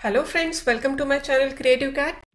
Hello friends, welcome to my channel Creative Cat.